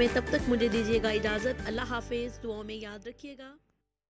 में तब तक मुझे दीजिएगा इजाज़त। अल्लाह हाफिज़ दुआओं में याद रखिएगा।